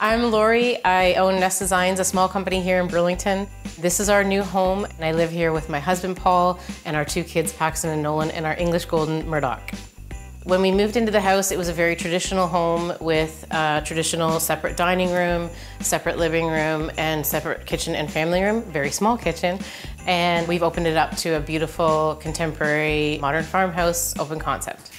I'm Laurie. I own Nest Designs, a small company here in Burlington. This is our new home, and I live here with my husband Paul and our two kids, Paxton and Nolan, and our English Golden Murdoch. When we moved into the house, it was a very traditional home with a traditional separate dining room, separate living room, and separate kitchen and family room, very small kitchen. And we've opened it up to a beautiful, contemporary, modern farmhouse open concept.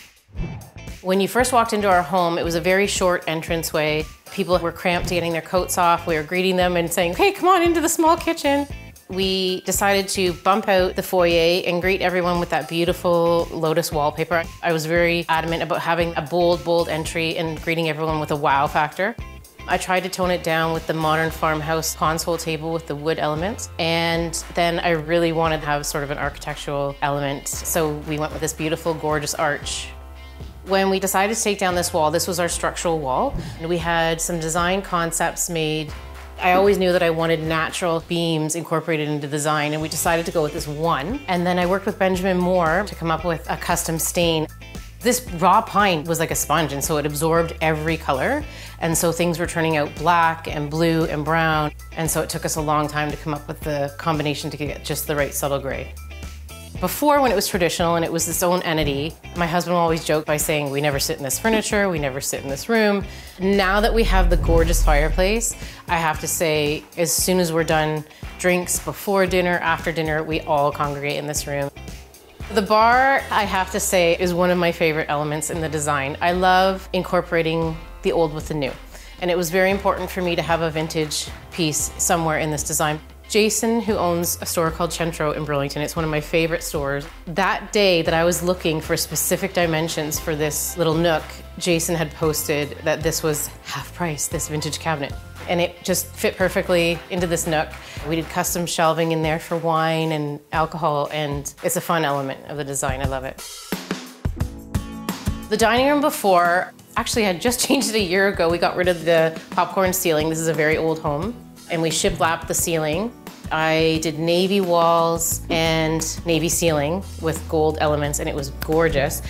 When you first walked into our home, it was a very short entranceway. People were cramped getting their coats off. We were greeting them and saying, hey, come on into the small kitchen. We decided to bump out the foyer and greet everyone with that beautiful lotus wallpaper. I was very adamant about having a bold, bold entry and greeting everyone with a wow factor. I tried to tone it down with the modern farmhouse console table with the wood elements. And then I really wanted to have sort of an architectural element. So we went with this beautiful, gorgeous arch when we decided to take down this wall, this was our structural wall, and we had some design concepts made. I always knew that I wanted natural beams incorporated into design, and we decided to go with this one. And then I worked with Benjamin Moore to come up with a custom stain. This raw pine was like a sponge, and so it absorbed every color. And so things were turning out black and blue and brown. And so it took us a long time to come up with the combination to get just the right subtle gray. Before, when it was traditional and it was its own entity, my husband will always joke by saying, we never sit in this furniture, we never sit in this room. Now that we have the gorgeous fireplace, I have to say, as soon as we're done drinks, before dinner, after dinner, we all congregate in this room. The bar, I have to say, is one of my favorite elements in the design. I love incorporating the old with the new. And it was very important for me to have a vintage piece somewhere in this design. Jason, who owns a store called Centro in Burlington, it's one of my favorite stores. That day that I was looking for specific dimensions for this little nook, Jason had posted that this was half price, this vintage cabinet. And it just fit perfectly into this nook. We did custom shelving in there for wine and alcohol, and it's a fun element of the design. I love it. The dining room before, actually I had just changed it a year ago. We got rid of the popcorn ceiling. This is a very old home and we shiplapped the ceiling. I did navy walls and navy ceiling with gold elements, and it was gorgeous.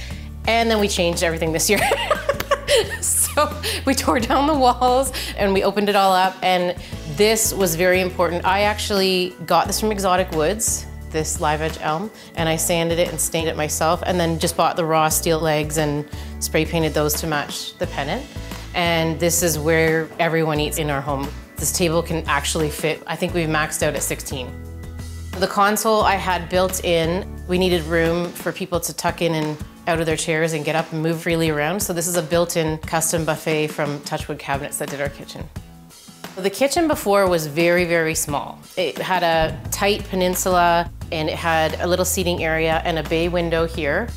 And then we changed everything this year. so we tore down the walls and we opened it all up, and this was very important. I actually got this from Exotic Woods, this live edge elm, and I sanded it and stained it myself, and then just bought the raw steel legs and spray painted those to match the pendant. And this is where everyone eats in our home. This table can actually fit, I think we've maxed out at 16. The console I had built in, we needed room for people to tuck in and out of their chairs and get up and move freely around. So this is a built-in custom buffet from Touchwood Cabinets that did our kitchen. The kitchen before was very, very small. It had a tight peninsula and it had a little seating area and a bay window here.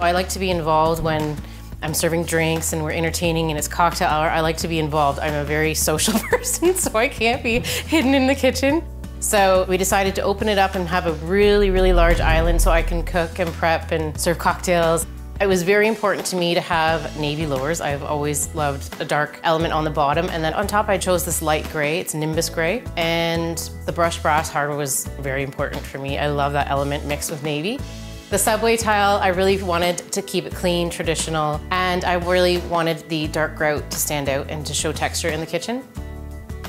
I like to be involved when I'm serving drinks and we're entertaining and it's cocktail hour, I like to be involved. I'm a very social person, so I can't be hidden in the kitchen. So we decided to open it up and have a really, really large island so I can cook and prep and serve cocktails. It was very important to me to have navy lowers. I've always loved a dark element on the bottom. And then on top, I chose this light gray. It's Nimbus gray. And the brushed brass hardware was very important for me. I love that element mixed with navy. The subway tile, I really wanted to keep it clean, traditional, and I really wanted the dark grout to stand out and to show texture in the kitchen.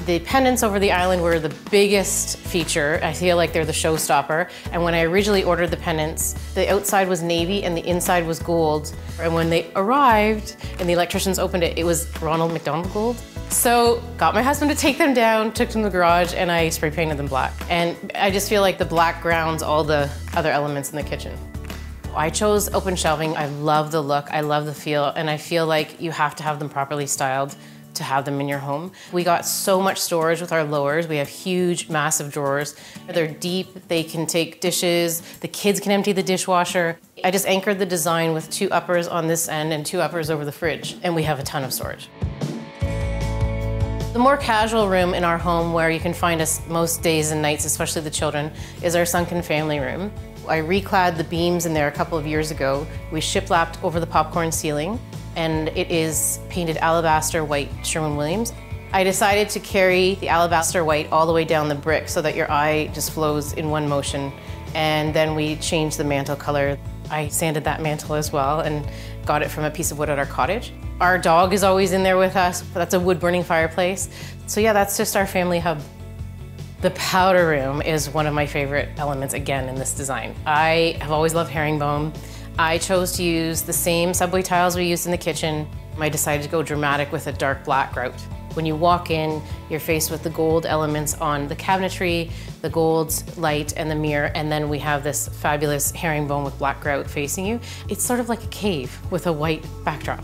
The pendants over the island were the biggest feature. I feel like they're the showstopper. And when I originally ordered the pendants, the outside was navy and the inside was gold. And when they arrived and the electricians opened it, it was Ronald McDonald gold. So got my husband to take them down, took them to the garage, and I spray painted them black. And I just feel like the black grounds all the other elements in the kitchen. I chose open shelving. I love the look, I love the feel, and I feel like you have to have them properly styled to have them in your home. We got so much storage with our lowers. We have huge, massive drawers. They're deep, they can take dishes, the kids can empty the dishwasher. I just anchored the design with two uppers on this end and two uppers over the fridge, and we have a ton of storage. The more casual room in our home where you can find us most days and nights, especially the children, is our sunken family room. I reclad the beams in there a couple of years ago. We shiplapped over the popcorn ceiling and it is painted alabaster white Sherwin-Williams. I decided to carry the alabaster white all the way down the brick so that your eye just flows in one motion. And then we changed the mantle color. I sanded that mantle as well and got it from a piece of wood at our cottage. Our dog is always in there with us. That's a wood burning fireplace. So yeah, that's just our family hub. The powder room is one of my favorite elements again in this design. I have always loved herringbone. I chose to use the same subway tiles we used in the kitchen. I decided to go dramatic with a dark black grout. When you walk in, you're faced with the gold elements on the cabinetry, the gold light and the mirror, and then we have this fabulous herringbone with black grout facing you. It's sort of like a cave with a white backdrop.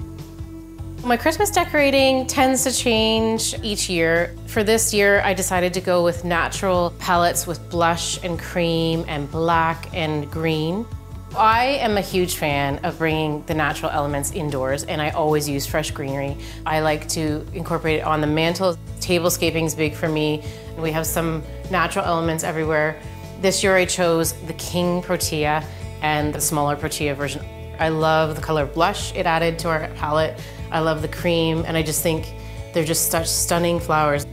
My Christmas decorating tends to change each year. For this year, I decided to go with natural palettes with blush and cream and black and green. I am a huge fan of bringing the natural elements indoors and I always use fresh greenery. I like to incorporate it on the mantle. Tablescaping is big for me. We have some natural elements everywhere. This year I chose the King Protea and the smaller Protea version. I love the color blush it added to our palette. I love the cream and I just think they're just such stunning flowers.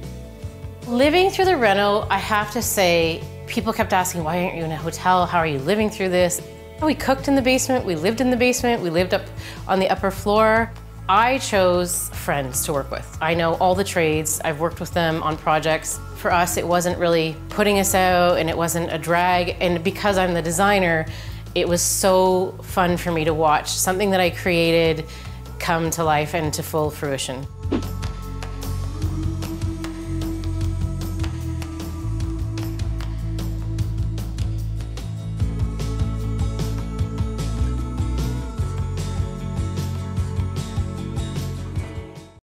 Living through the reno, I have to say, people kept asking, why aren't you in a hotel? How are you living through this? We cooked in the basement, we lived in the basement, we lived up on the upper floor. I chose friends to work with. I know all the trades, I've worked with them on projects. For us, it wasn't really putting us out and it wasn't a drag. And because I'm the designer, it was so fun for me to watch something that I created come to life and to full fruition.